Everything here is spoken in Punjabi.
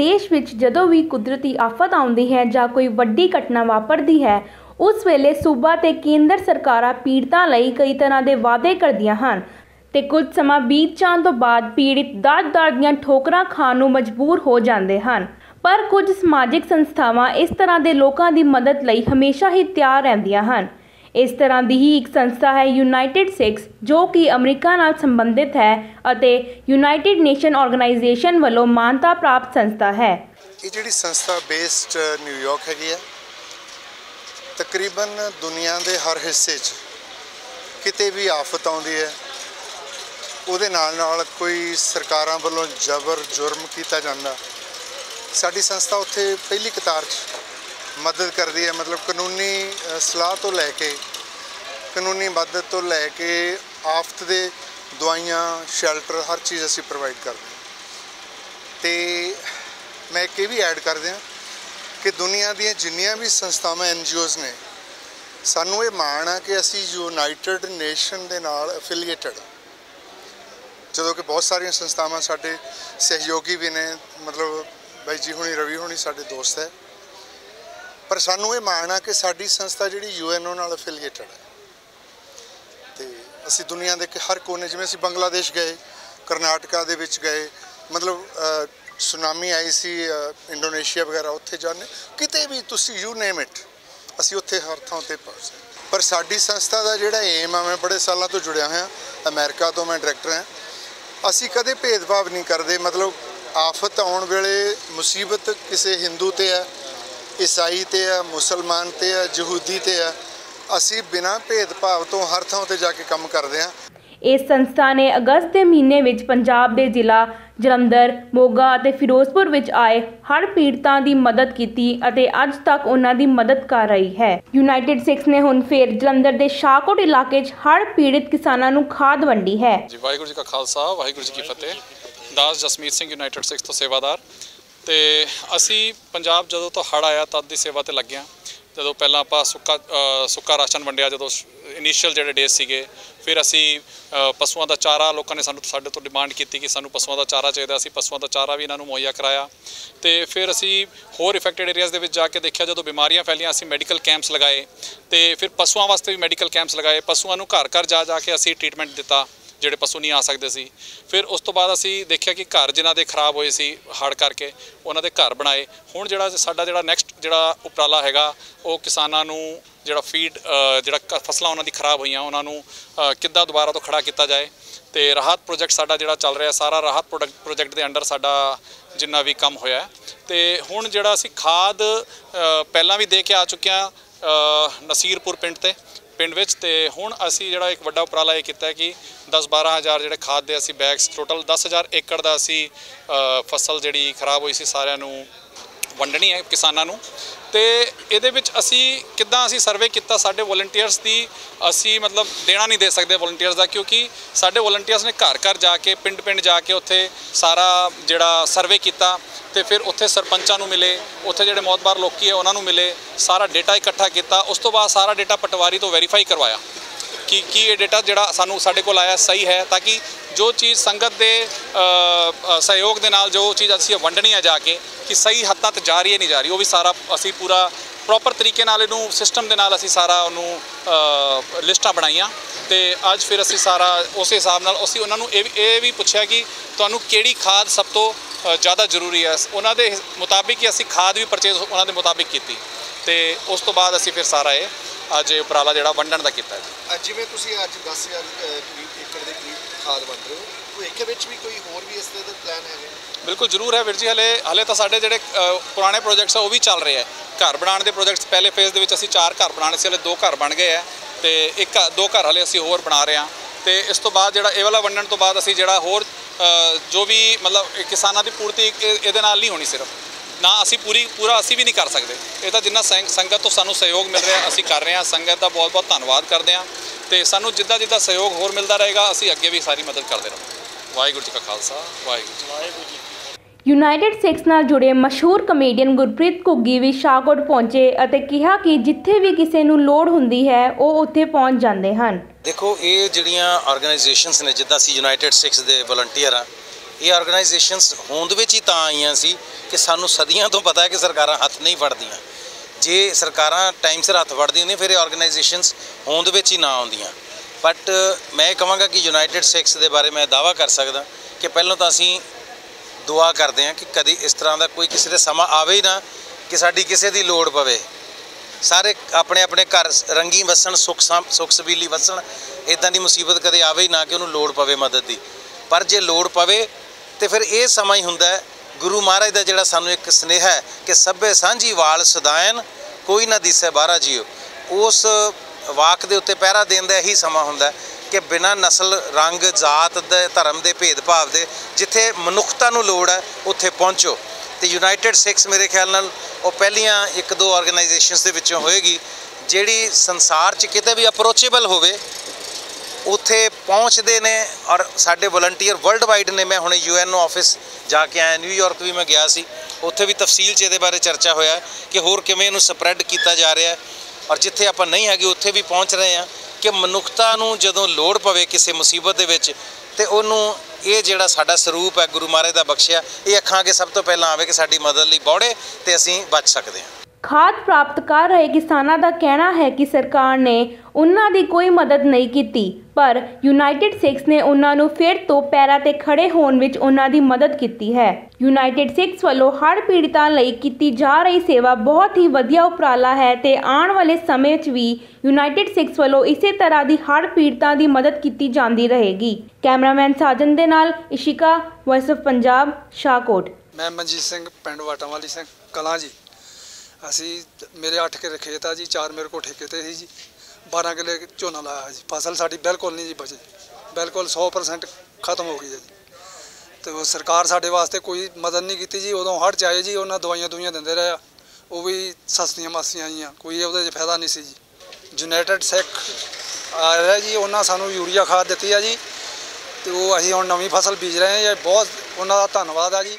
ਦੇਸ਼ ਵਿੱਚ ਜਦੋਂ ਵੀ ਕੁਦਰਤੀ ਆਫਤ ਆਉਂਦੀ ਹੈ ਜਾਂ ਕੋਈ ਵੱਡੀ ਘਟਨਾ ਵਾਪਰਦੀ ਹੈ, ਉਸ ਵੇਲੇ ਸੂਬਾ ਤੇ ਕੇਂਦਰ ਸਰਕਾਰਾਂ ਪੀੜਤਾਂ ਲਈ ਕਈ ਤਰ੍ਹਾਂ ਦੇ ਵਾਅਦੇ ਕਰਦੀਆਂ ਹਨ। ਤੇ ਕੁਝ ਸਮਾਂ ਬੀਤ ਜਾਣ ਤੋਂ ਬਾਅਦ ਪੀੜਿਤ ਦਰਦ ਦਰਦ ਦੀਆਂ ਠੋਕਰਾਂ ਖਾਣ ਨੂੰ ਮਜਬੂਰ ਹੋ ਜਾਂਦੇ ਹਨ। ਪਰ ਕੁਝ ਸਮਾਜਿਕ ਸੰਸਥਾਵਾਂ ਇਸ ਤਰ੍ਹਾਂ ਦੇ ਲੋਕਾਂ ਦੀ ਮਦਦ ਲਈ ਹਮੇਸ਼ਾ ਹੀ ਤਿਆਰ ਰਹਿੰਦੀਆਂ ਹਨ। ਇਸ ਤਰ੍ਹਾਂ ਦੀ ਹੀ ਇੱਕ ਸੰਸਥਾ ਹੈ ਯੂਨਾਈਟਿਡ ਸਿਕਸ ਜੋ ਕਿ ਅਮਰੀਕਾ ਨਾਲ ਸੰਬੰਧਿਤ ਹੈ ਅਤੇ ਯੂਨਾਈਟਿਡ ਨੇਸ਼ਨ ਆਰਗੇਨਾਈਜੇਸ਼ਨ ਵੱਲੋਂ ਮਾਨਤਾ ਪ੍ਰਾਪਤ ਸੰਸਥਾ ਹੈ। ਇਹ ਜਿਹੜੀ ਸੰਸਥਾ ਬੇਸਡ ਨਿਊਯਾਰਕ ਹੈਗੀ ਹੈ ਤਕਰੀਬਨ ਦੁਨੀਆ ਦੇ ਹਰ ਹਿੱਸੇ 'ਚ ਕਿਤੇ ਵੀ ਆਫਤ ਆਉਂਦੀ ਹੈ, ਉਹਦੇ ਨਾਲ ਨਾਲ ਕੋਈ ਸਰਕਾਰਾਂ ਵੱਲੋਂ ਜ਼ਬਰ ਜੁਰਮ ਕੀਤਾ ਜਾਂਦਾ। ਸਾਡੀ ਸੰਸਥਾ ਉੱਥੇ ਪਹਿਲੀ ਕਤਾਰ 'ਚ ਮਦਦ ਕਰਦੀ ਹੈ, ਮਤਲਬ ਕਾਨੂੰਨੀ ਸਲਾਹ ਤੋਂ ਲੈ ਕੇ, ਕਾਨੂੰਨੀ ਮਦਦ ਤੋਂ ਲੈ ਕੇ ਆਫਤ ਦੇ ਦਵਾਈਆਂ, ਸ਼ੈਲਟਰ, ਹਰ ਚੀਜ਼ ਅਸੀਂ ਪ੍ਰੋਵਾਈਡ ਕਰਦੇ ਹਾਂ। ਤੇ ਮੈਂ ਇੱਕ ਇਹ ਵੀ ਐਡ ਕਰ ਦਿਆਂ ਕਿ ਦੁਨੀਆ ਦੀਆਂ ਜਿੰਨੀਆਂ ਵੀ ਸੰਸਥਾਵਾਂ ਐਨਜੀਓਜ਼ ਨੇ, ਸਾਨੂੰ ਇਹ ਮਾਣ ਆ ਕਿ ਅਸੀਂ ਯੂਨਾਈਟਿਡ ਨੇਸ਼ਨ ਦੇ ਨਾਲ ਅਫੀਲੀਏਟਡ ਜਦੋਂ ਕਿ ਬਹੁਤ ਸਾਰੀਆਂ ਸੰਸਥਾਵਾਂ ਸਾਡੇ ਸਹਿਯੋਗੀ ਵੀ ਨੇ, ਮਤਲਬ ਬਾਈ ਜੀ ਹੁਣੀ, ਰਵੀ ਹੁਣੀ ਸਾਡੇ ਦੋਸਤ ਹੈ ਪਰ ਸਾਨੂੰ ਇਹ ਮਾਣ ਆ ਕਿ ਸਾਡੀ ਸੰਸਥਾ ਜਿਹੜੀ ਯੂਐਨਓ ਨਾਲ ਅਫੀਲੀਏਟਡ ਹੈ। ਤੇ ਅਸੀਂ ਦੁਨੀਆ ਦੇ ਹਰ ਕੋਨੇ, ਜਿਵੇਂ ਅਸੀਂ ਬੰਗਲਾਦੇਸ਼ ਗਏ, ਕਰਨਾਟਕਾ ਦੇ ਵਿੱਚ ਗਏ, ਮਤਲਬ ਸੁਨਾਮੀ ਆਈ ਸੀ ਇੰਡੋਨੇਸ਼ੀਆ ਵਗੈਰਾ, ਉੱਥੇ ਜਾਣੇ ਕਿਤੇ ਵੀ ਤੁਸੀਂ ਯੂ ਨੇਮ ਇਟ ਅਸੀਂ ਉੱਥੇ ਹਰ ਥਾਂ ਤੇ ਪਹੁੰਚੇ। ਪਰ ਸਾਡੀ ਸੰਸਥਾ ਦਾ ਜਿਹੜਾ ਏਮ ਆ, ਮੈਂ ਬੜੇ ਸਾਲਾਂ ਤੋਂ ਜੁੜਿਆ ਹੋਇਆ, ਅਮਰੀਕਾ ਤੋਂ ਮੈਂ ਡਾਇਰੈਕਟਰ ਹਾਂ। ਅਸੀਂ ਕਦੇ ਭੇਦਭਾਵ ਨਹੀਂ ਕਰਦੇ, ਮਤਲਬ, ਆਫਤ ਆਉਣ ਵੇਲੇ ਮੁਸੀਬਤ ਕਿਸੇ ਹਿੰਦੂ ਤੇ ਹੈ ਈਸਾਈ ਤੇ ਹੈ ਮੁਸਲਮਾਨ ਤੇ ਹੈ ਯਹੂਦੀ ਤੇ ਹੈ ਅਸੀਂ ਬਿਨਾਂ ਭੇਦਭਾਵ ਤੋਂ ਹਰ ਥਾਂ ਤੇ ਜਾ ਕੇ ਕੰਮ ਕਰਦੇ ਹਾਂ। ਇਸ ਸੰਸਥਾ ਨੇ ਅਗਸਤ ਦੇ ਮਹੀਨੇ ਵਿੱਚ ਪੰਜਾਬ ਦੇ ਜ਼ਿਲ੍ਹਾ ਜਲੰਧਰ ਮੋਗਾ ਅਤੇ ਫਿਰੋਜ਼ਪੁਰ ਵਿੱਚ ਆਏ ਹੜ੍ਹ ਪੀੜਤਾਂ ਦੀ ਮਦਦ ਕੀਤੀ ਅਤੇ ਅੱਜ ਤੱਕ ਉਹਨਾਂ ਦੀ ਮਦਦ ਕਰ ਰਹੀ ਹੈ। ਯੂਨਾਈਟਿਡ ਸਿਕਸ ਨੇ ਹੁਣ ਫੇਰ ਜਲੰਧਰ ਦੇ ਸ਼ਾਹਕੋਟ ਇਲਾਕੇ 'ਚ ਹੜ੍ਹ ਪੀੜਿਤ ਕਿਸਾਨਾਂ ਨੂੰ ਖਾਦ ਵੰਡੀ ਹੈ। ਜੀ ਵਾਹਿਗੁਰੂ ਜੀ ਕਾ ਖਾਲਸਾ ਵਾਹਿਗੁਰੂ ਜੀ ਕੀ ਫਤਿਹ। ਦਾਸ ਜਸਮੀਤ ਸਿੰਘ ਯੂਨਾਈਟਿਡ ਸਿਕਸ ਤੋਂ ਸੇਵਾਦਾਰ। ਤੇ ਅਸੀਂ ਪੰਜਾਬ ਜਦੋਂ ਤੋਂ ਹੜ ਆਇਆ ਤਦ ਦੀ ਸੇਵਾ ਤੇ ਲੱਗਿਆ ਜਦੋਂ ਪਹਿਲਾਂ ਆਪਾਂ ਸੁੱਕਾ ਸੁੱਕਾ ਰਾਸ਼ਨ ਵੰਡਿਆ, ਜਦੋਂ ਇਨੀਸ਼ੀਅਲ ਜਿਹੜੇ ਡੇਜ਼ ਸੀਗੇ, ਫਿਰ ਅਸੀਂ ਪਸ਼ੂਆਂ ਦਾ ਚਾਰਾ ਲੋਕਾਂ ਨੇ ਸਾਨੂੰ, ਸਾਡੇ ਤੋਂ ਡਿਮਾਂਡ ਕੀਤੀ ਕਿ ਸਾਨੂੰ ਪਸ਼ੂਆਂ ਦਾ ਚਾਰਾ ਚਾਹੀਦਾ, ਅਸੀਂ ਪਸ਼ੂਆਂ ਦਾ ਚਾਰਾ ਵੀ ਇਹਨਾਂ ਨੂੰ ਮੁਹੱਈਆ ਕਰਾਇਆ। ਤੇ ਫਿਰ ਅਸੀਂ ਹੋਰ ਇਫੈਕਟਡ ਏਰੀਆਜ਼ ਦੇ ਵਿੱਚ ਜਾ ਕੇ ਦੇਖਿਆ, ਜਦੋਂ ਬਿਮਾਰੀਆਂ ਫੈਲੀਆਂ, ਅਸੀਂ ਮੈਡੀਕਲ ਕੈਂਪਸ ਲਗਾਏ। ਤੇ ਫਿਰ ਪਸ਼ੂਆਂ ਵਾਸਤੇ ਵੀ ਮੈਡੀਕਲ ਕੈਂਪਸ ਲਗਾਏ, ਪਸ਼ੂਆਂ ਨੂੰ ਘਰ ਘਰ ਜਾ ਜਾ ਕੇ ਅਸੀਂ ਟ੍ਰੀਟਮੈਂਟ ਦਿੱਤਾ। ਜਿਹੜੇ ਪਸ਼ੂ ਨਹੀਂ ਆ ਸਕਦੇ ਸੀ। ਫਿਰ ਉਸ ਤੋਂ ਬਾਅਦ ਅਸੀਂ ਦੇਖਿਆ ਕਿ ਘਰ ਜਿਨ੍ਹਾਂ ਦੇ ਖਰਾਬ ਹੋਏ ਸੀ ਹੜ੍ਹ ਕਰਕੇ, ਉਹਨਾਂ ਦੇ ਘਰ ਬਣਾਏ। ਹੁਣ ਜਿਹੜਾ ਸਾਡਾ ਜਿਹੜਾ ਨੈਕਸਟ ਜਿਹੜਾ ਉਪਰਾਲਾ ਹੈਗਾ, ਉਹ ਕਿਸਾਨਾਂ ਨੂੰ ਜਿਹੜਾ ਫੀਡ ਜਿਹੜਾ ਕ- ਫਸਲਾਂ ਉਹਨਾਂ ਦੀ ਖਰਾਬ ਹੋਈਆਂ, ਉਹਨਾਂ ਨੂੰ ਕਿੱਦਾਂ ਦੁਬਾਰਾ ਤੋਂ ਖੜਾ ਕੀਤਾ ਜਾਏ। ਤੇ ਰਾਹਤ ਪ੍ਰੋਜੈਕਟ ਸਾਡਾ ਜਿਹੜਾ ਚੱਲ ਰਿਹਾ, ਸਾਰਾ ਰਾਹਤ ਪ੍ਰੋਡਕਟ ਪ੍ਰੋਜੈਕਟ ਦੇ ਅੰਡਰ ਸਾਡਾ ਜਿੰਨਾ ਵੀ ਕੰਮ ਹੋਇਆ। ਹੈ। ਤੇ ਹੁਣ ਜਿਹੜਾ ਅਸੀਂ ਖਾਦ ਪਹਿਲਾਂ ਵੀ ਦੇ ਕੇ ਆ ਚੁੱਕੇ ਹਾਂ ਨਸੀਰਪੁਰ ਪਿੰਡ ਤੇ। ਪਿੰਡ ਵਿੱਚ ਤੇ ਹੁਣ ਅਸੀਂ ਜਿਹੜਾ ਇੱਕ ਵੱਡਾ ਉਪਰਾਲਾ ਇਹ ਕੀਤਾ ਕਿ 10-12 ਹਜ਼ਾਰ ਜਿਹੜੇ ਖਾਦ ਦੇ ਅਸੀਂ ਬੈਗਸ ਟੋਟਲ 10000 ਏਕੜ ਦਾ ਅਸੀਂ ਫਸਲ ਜਿਹੜੀ ਖਰਾਬ ਹੋਈ ਸੀ ਸਾਰਿਆਂ ਨੂੰ ਵੰਡਣੀ ਹੈ ਕਿਸਾਨਾਂ ਨੂੰ। ਤੇ ਇਹਦੇ ਵਿੱਚ ਅਸੀਂ ਕਿੱਦਾਂ ਅਸੀਂ ਸਰਵੇ ਕੀਤਾ ਸਾਡੇ ਵੋਲੰਟੀਅਰਸ ਦੀ, ਅਸੀਂ ਮਤਲਬ ਦੇਣਾ ਨਹੀਂ ਦੇ ਸਕਦੇ ਵੋਲੰਟੀਅਰਸ ਦਾ, ਕਿਉਂਕਿ ਸਾਡੇ ਵੋਲੰਟੀਅਰਸ ਨੇ ਘਰ ਘਰ ਜਾ ਕੇ, ਪਿੰਡ ਪਿੰਡ ਜਾ ਕੇ ਉੱਥੇ ਸਾਰਾ ਜਿਹੜਾ ਸਰਵੇ ਕੀਤਾ ਤੇ ਫਿਰ ਉੱਥੇ ਸਰਪੰਚਾਂ ਨੂੰ ਮਿਲੇ, ਉੱਥੇ ਜਿਹੜੇ ਮੌਤਬਾਰ ਲੋਕੀ ਹੈ ਉਹਨਾਂ ਨੂੰ ਮਿਲੇ, ਸਾਰਾ ਡੇਟਾ ਇਕੱਠਾ ਕੀਤਾ, ਉਸ ਤੋਂ ਬਾਅਦ ਸਾਰਾ ਡੇਟਾ ਪਟਵਾਰੀ ਤੋਂ ਵੈਰੀਫਾਈ ਕਰਵਾਇਆ ਕਿ ਕੀ ਇਹ ਡੇਟਾ ਜਿਹੜਾ ਸਾਨੂੰ ਸਾਡੇ ਕੋਲ ਆਇਆ ਸਹੀ ਹੈ, ਤਾਂ ਕਿ ਜੋ ਚੀਜ਼ ਸੰਗਤ ਦੇ ਸਹਿਯੋਗ ਦੇ ਨਾਲ ਜੋ ਚੀਜ਼ ਅਸੀਂ ਵੰਡਣੀ ਆ ਜਾ ਕੇ, ਕਿ ਸਹੀ ਹੱਦਾਂ ਤੱਕ ਜਾ ਰਹੀ ਹੈ, ਨਹੀਂ ਜਾ ਰਹੀ, ਉਹ ਵੀ ਸਾਰਾ ਅਸੀਂ ਪੂਰਾ ਪ੍ਰੋਪਰ ਤਰੀਕੇ ਨਾਲ ਇਹਨੂੰ ਸਿਸਟਮ ਦੇ ਨਾਲ ਅਸੀਂ ਸਾਰਾ ਉਹਨੂੰ ਲਿਸਟਾਂ ਬਣਾਈਆਂ। ਤੇ ਅੱਜ ਫਿਰ ਅਸੀਂ ਸਾਰਾ ਉਸੇ ਹਿਸਾਬ ਨਾਲ ਅਸੀਂ ਉਹਨਾਂ ਨੂੰ ਇਹ ਵੀ ਇਹ ਵੀ ਪੁੱਛਿਆ ਕਿ ਤੁਹਾਨੂੰ ਕਿਹੜੀ ਖਾਦ ਸਭ ਤੋਂ ਜ਼ਿਆਦਾ ਜ਼ਰੂਰੀ ਹੈ? ਉਹਨਾਂ ਦੇ ਮੁਤਾਬਿਕ ਹੀ ਅਸੀਂ ਖਾਦ ਵੀ ਪਰਚੇਜ਼ ਉਹਨਾਂ ਦੇ ਮੁਤਾਬਿਕ ਕੀਤੀ। ਤੇ ਉਸ ਤੋਂ ਬਾਅਦ ਅਸੀਂ ਫਿਰ ਸਾਰਾ ਇਹ ਅੱਜ ਇਹ ਉਪਰਾਲਾ ਜਿਹੜਾ ਵੰਡਣ ਦਾ ਕੀਤਾ ਜੀ। ਜਿਵੇਂ ਤੁਸੀਂ ਅੱਜ 10000 ਕਰੀਬ ਏਕੜ ਦੇ ਕਰੀਬ ਖਾਦ ਵੰਡ ਰਹੇ ਹੋ ਭਵਿੱਖ ਵਿੱਚ ਵੀ ਕੋਈ ਹੋਰ ਵੀ ਇਸ ਤਰ੍ਹਾਂ ਦੇ ਪਲਾਨ ਹੈਗੇ? ਬਿਲਕੁਲ ਜ਼ਰੂਰ ਹੈ ਵੀਰ ਜੀ ਹਲੇ ਹਲੇ ਤਾਂ ਸਾਡੇ ਜਿਹੜੇ ਪੁਰਾਣੇ ਪ੍ਰੋਜੈਕਟਸ ਆ ਉਹ ਵੀ ਚੱਲ ਰਹੇ ਆ। ਘਰ ਬਣਾਉਣ ਦੇ ਪ੍ਰੋਜੈਕਟਸ ਪਹਿਲੇ ਫੇਜ਼ ਦੇ ਵਿੱਚ ਅਸੀਂ ਚਾਰ ਘਰ ਬਣਾਉਣੇ ਸੀ ਹਲੇ ਦੋ ਘਰ ਬਣ ਗਏ ਆ ਤੇ ਇੱਕ ਦੋ ਘਰ ਹਲੇ ਅਸੀਂ ਹੋਰ ਬਣਾ ਰਹੇ ਆ। ਤੇ ਇਸ ਤੋਂ ਬਾਅਦ ਜਿਹੜਾ ਇਹ ਵਾਲਾ ਵੰਡਣ ਤੋਂ ਬਾਅਦ ਅਸੀਂ ਜਿਹੜਾ ਹੋਰ ਜੋ ਵੀ ਮਤਲਬ ਕਿਸਾਨਾਂ ਦੀ ਪੂਰਤੀ ਇਹ- ਇਹਦੇ ਨਾਲ ਨਹੀਂ ਹੋਣੀ ਸਿਰਫ। ਨਾ ਅਸੀਂ ਪੂਰੀ ਪੂਰਾ ਅਸੀਂ ਵੀ ਨਹੀਂ ਕਰ ਸਕਦੇ। ਇਹ ਤਾਂ ਜਿੰਨਾ ਸੰਗ- ਸੰਗਤ ਤੋਂ ਸਾਨੂੰ ਸਹਿਯੋਗ ਮਿਲ ਰਿਹਾ ਅਸੀਂ ਕਰ ਰਹੇ ਹਾਂ। ਸੰਗਤ ਦਾ ਬਹੁਤ ਬਹੁਤ ਧੰਨਵਾਦ ਕਰਦੇ ਹਾਂ। ਤੇ ਸਾਨੂੰ ਜਿੱਦਾਂ ਜਿੱਦਾਂ ਸਹਿਯੋਗ ਹੋਰ ਮਿਲਦਾ ਰਹੇਗਾ ਅਸੀਂ ਅੱਗੇ ਵੀ ਸਾਰੀ ਮਦਦ ਕਰਦੇ ਰਹਾਂਗੇ। ਵਾਹਿਗੁਰੂ ਜੀ ਕਾ ਖਾਲਸਾ ਵਾਹਿਗੁਰੂ ਜੀ ਯੂਨਾਈਟਿਡ ਸਿਕਸ ਨਾਲ ਜੁੜੇ ਮਸ਼ਹੂਰ ਕਮੇਡੀਅਨ ਗੁਰਪ੍ਰੀਤ ਘੁੱਗੀ ਵੀ ਸ਼ਾਹਕੋਟ ਪਹੁੰਚੇ ਅਤੇ ਕਿਹਾ ਕਿ ਜਿੱਥੇ ਵੀ ਕਿਸੇ ਨੂੰ ਲੋੜ ਹੁੰਦੀ ਹੈ ਉਹ ਉੱਥੇ ਪਹੁੰਚ ਜਾਂਦੇ ਹਨ। ਦੇਖੋ ਇਹ ਜਿਹੜੀਆਂ ਆਰਗੇਨਾਈਜੇਸ਼ਨਸ ਨੇ ਜਿੱਦਾਂ ਅਸੀਂ ਯੂਨਾਈਟਿਡ ਸਿਕਸ ਦੇ ਵਲੰਟੀਅਰ ਆ ਇਹ ਆਰਗੇਨਾਈਜੇਸ਼ਨਸ ਹੋਂਦ ਵਿੱਚ ਹੀ ਤਾਂ ਆਈਆਂ ਸੀ ਕਿ ਸਾਨੂੰ ਸਦੀਆਂ ਤੋਂ ਪਤਾ ਹੈ ਕਿ ਸਰਕਾਰਾਂ ਹੱਥ ਨਹੀਂ ਫੜਦੀਆਂ ਜੇ ਸਰਕਾਰਾਂ ਟਾਈਮ ਸਿਰ ਹੱਥ ਫੜਦੀਆਂ ਨੇ, ਫਿਰ ਇਹ ਆਰਗੇਨਾਈਜੇਸ਼ਨਸ ਹੋਂਦ ਵਿੱਚ ਹੀ ਨਾ ਆਉਂਦੀਆਂ। ਬਟ ਮੈਂ ਇਹ ਕਹਾਂਗਾ ਕਿ ਯੂਨਾਈਟਿਡ ਸਿਕਸ ਦੇ ਬਾਰੇ ਮੈਂ ਦਾਵਾ ਕਰ ਸਕਦਾ ਕਿ ਪਹਿਲਾਂ ਤਾਂ ਅਸੀਂ ਦੁਆ ਕਰਦੇ ਹਾਂ ਕਿ ਕਦੀ ਇਸ ਤਰ੍ਹਾਂ ਦਾ ਕੋਈ ਕਿਸੇ ਦੇ ਸਮਾਂ ਆਵੇ ਹੀ ਨਾ ਕਿ ਸਾਡੀ ਕਿਸੇ ਦੀ ਲੋੜ ਪਵੇ। ਸਾਰੇ ਆਪਣੇ ਆਪਣੇ ਘਰ ਰੰਗੀ ਵਸਣ, ਸੁਖ ਸਮ- ਸੁਖ ਸਬੀਲੀ ਵਸਣ ਇਦਾਂ ਦੀ ਮੁਸੀਬਤ ਕਦੇ ਆਵੇ ਹੀ ਨਾ ਕਿ ਉਹਨੂੰ ਲੋੜ ਪਵੇ ਮਦਦ ਦੀ। ਪਰ ਜੇ ਲੋੜ ਪਵੇ ਤੇ ਫਿਰ ਇਹ ਸਮਾਂ ਹੀ ਹੁੰਦਾ ਗੁਰੂ ਮਹਾਰਾਜ ਦਾ ਜਿਹੜਾ ਸਾਨੂੰ ਇੱਕ ਸਨੇਹਾ ਹੈ ਕਿ ਸਭੇ ਸਾਂਝੀ ਵਾਲ ਸਦਾਇਨ, ਕੋਈ ਨਾ ਦਿਸੇ ਬਾਹਰਾ ਜੀਓ। ਉਸ ਵਾਕ ਦੇ ਉੱਤੇ ਪਹਿਰਾ ਦੇਣ ਦਾ ਇਹੀ ਸਮਾਂ ਹੁੰਦਾ ਕਿ ਬਿਨਾਂ ਨਸਲ, ਰੰਗ, ਜਾਤ ਦੇ, ਧਰਮ ਦੇ, ਭੇਦਭਾਵ ਦੇ, ਜਿੱਥੇ ਮਨੁੱਖਤਾ ਨੂੰ ਲੋੜ ਹੈ, ਉੱਥੇ ਪਹੁੰਚੋ। ਤੇ ਯੂਨਾਈਟਿਡ ਸਿਕਸ ਮੇਰੇ ਖਿਆਲ ਨਾਲ ਉਹ ਪਹਿਲੀਆਂ ਇੱਕ ਦੋ ਆਰਗੇਨਾਈਜੇਸ਼ਨਸ ਦੇ ਵਿੱਚੋਂ ਹੋਏਗੀ, ਜਿਹੜੀ ਸੰਸਾਰ 'ਚ ਕਿਤੇ ਵੀ ਅਪਰੋਚੇਬਲ ਹੋਵੇ ਉੱਥੇ ਪਹੁੰਚਦੇ ਨੇ ਔਰ ਸਾਡੇ ਵਲੰਟੀਅਰ ਵਰਲਡ ਵਾਈਡ ਨੇ। ਮੈਂ ਹੁਣੇ ਯੂਐਨ ਆਫਿਸ ਜਾ ਕੇ ਆਇਆ ਨਿਊਯਾਰਕ ਵੀ ਮੈਂ ਗਿਆ ਸੀ। ਉੱਥੇ ਵੀ ਤਫਸੀਲ 'ਚ ਇਹਦੇ ਬਾਰੇ ਚਰਚਾ ਹੋਇਆ ਕਿ ਹੋਰ ਕਿਵੇਂ ਇਹਨੂੰ ਸਪਰੈਡ ਕੀਤਾ ਜਾ ਰਿਹਾ ਹੈ। ਔਰ ਜਿੱਥੇ ਆਪਾਂ ਨਹੀਂ ਹੈਗੇ, ਉੱਥੇ ਵੀ ਪਹੁੰਚ ਰਹੇ ਹਾਂ ਕਿ ਮਨੁੱਖਤਾ ਨੂੰ ਜਦੋਂ ਲੋੜ ਪਵੇ ਕਿਸੇ ਮੁਸੀਬਤ ਦੇ ਵਿੱਚ, ਤੇ ਉਹਨੂੰ ਇਹ ਜਿਹੜਾ ਸਾਡਾ ਸਰੂਪ ਹੈ, ਗੁਰੂ ਮਹਾਰਾਜ ਦਾ ਬਖਸ਼ਿਆ, ਇਹ ਅੱਖਾਂ ਅੱਗੇ ਸਭ ਤੋਂ ਪਹਿਲਾਂ ਆਵੇ ਕਿ ਸਾਡੀ ਮਦਦ ਲਈ ਬੌੜੇ ਤੇ ਅਸੀਂ ਬਚ ਸਕਦੇ ਹਾਂ। ਖਾਦ ਪ੍ਰਾਪਤ ਕਰ ਰਹੇ ਕਿਸਾਨਾਂ ਦਾ ਕਹਿਣਾ ਹੈ ਕਿ ਸਰਕਾਰ ਨੇ ਉਹਨਾਂ ਦੀ ਕੋਈ ਮਦਦ ਨਹੀਂ ਕੀਤੀ, ਪਰ ਯੂਨਾਈਟਿਡ ਸਿਕਸ ਨੇ ਉਹਨਾਂ ਨੂੰ ਫਿਰ ਤੋਂ ਪੈਰਾਂ ਤੇ ਖੜੇ ਹੋਣ ਵਿੱਚ ਉਹਨਾਂ ਦੀ ਮਦਦ ਕੀਤੀ ਹੈ। ਯੂਨਾਈਟਿਡ ਸਿਕਸ ਵੱਲੋਂ ਹੜ੍ਹ ਪੀੜਤਾਂ ਲਈ ਕੀਤੀ ਜਾ ਰਹੀ ਸੇਵਾ ਬਹੁਤ ਹੀ ਵਧੀਆ ਉਪਰਾਲਾ ਹੈ ਤੇ ਆਉਣ ਵਾਲੇ ਸਮੇਂ 'ਚ ਵੀ ਯੂਨਾਈਟਿਡ ਸਿਕਸ ਵੱਲੋਂ ਇਸੇ ਤਰ੍ਹਾਂ ਦੀ ਹੜ੍ਹ ਪੀੜਤਾਂ ਦੀ ਮਦਦ ਕੀਤੀ ਜਾਂਦੀ ਰਹੇਗੀ। ਕੈਮਰਾਮੈਨ ਸਾਜਨ ਦੇ ਨਾਲ ਇਸ਼ਿਕਾ ਵੌਇਸ ਆਫ ਪੰਜਾਬ ਸ਼ਾਹਕੋਟ। ਮੈਂ ਮਨਜੀਤ ਸਿੰਘ, ਪਿੰਡ ਵਾਟਾਂਵਾਲੀ ਸਿੰਘ, ਕਲਾਂ ਜੀ। ਅਸੀਂ ਮੇਰੇ 8 ਕਿੱਲੇ ਖੇਤ ਆ ਜੀ, ਚਾਰ ਮੇਰੇ ਕੋਲ ਠੇਕੇ ਤੇ ਸੀ ਜੀ। 12 ਕਿੱਲੇ ਝੋਨਾ ਲਾਇਆ ਜੀ। ਫਸਲ ਸਾਡੀ ਬਿਲਕੁਲ ਨਹੀਂ ਜੀ ਬਚੀ। ਬਿਲਕੁਲ 100% ਖਤਮ ਹੋ ਗਈ ਹੈ ਜੀ। ਤੇ ਉਹ ਸਰਕਾਰ ਸਾਡੇ ਵਾਸਤੇ ਕੋਈ ਮਦਦ ਨਹੀਂ ਕੀਤੀ ਜੀ। ਉਦੋਂ ਹੜ੍ਹ 'ਚ ਆਏ ਜੀ, ਉਹਨਾਂ ਦਵਾਈਆਂ ਦੁਈਆਂ ਦਿੰਦੇ ਰਹੇ ਆ। ਉਹ ਵੀ ਸਸਤੀਆਂ ਮਾਸੀਆਂ ਆਈਆਂ। ਕੋਈ ਉਹਦੇ 'ਚ ਫਾਇਦਾ ਨਹੀਂ ਸੀ ਜੀ। ਯੂਨਾਈਟਿਡ ਸਿੱਖ ਆ ਰਿਹਾ ਜੀ, ਉਹਨਾਂ ਸਾਨੂੰ ਯੂਰੀਆ ਖਾਦ ਦਿੱਤੀ ਆ ਜੀ। ਤੇ ਉਹ ਅਸੀਂ ਹੁਣ ਨਵੀਂ ਫਸਲ ਬੀਜ ਰਹੇ ਹਾਂ ਜੀ। ਬਹੁਤ ਉਹਨਾਂ ਦਾ ਧੰਨਵਾਦ ਆ ਜੀ।